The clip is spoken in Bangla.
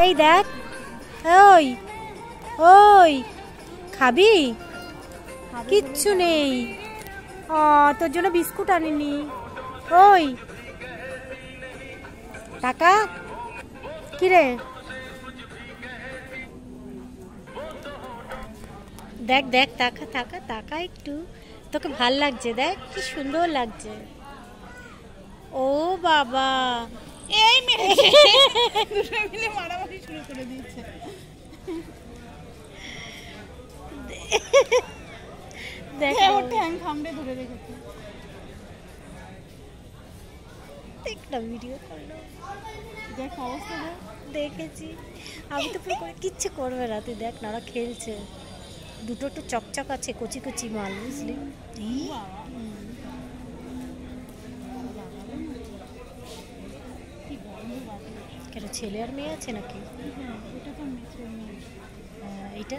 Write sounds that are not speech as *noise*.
এই দেখ। ওই ওই খাবি? কিচ্ছু নেই। ও তোর জন্য বিস্কুট আনিনি। ওই। টাকা? কিরে? দেখ দেখ তাকা তাকা তাকা একটু। তোকে ভালো লাগছে দেখ কি সুন্দর লাগছে। ও বাবা। এই মেরে *laughs* মারামারি শুরু করে দিয়েছে। দেখ। হ্যাঁ ওর ঠ্যাং খামড়ে ধরে রেখেছে। একটা ভিডিও করল। দেখ অবস্থা দেখেছি। আমি তো কিচ্ছু করবে না। তুই দেখ না ওরা খেলছে। দুটো একটু চকচক আছে কচি কচি মাল বুঝলি এই, বাবা কি গন্ধ কেন ছেলে আর মেয়ে আছে নাকি? হ্যাঁ এটা এটা?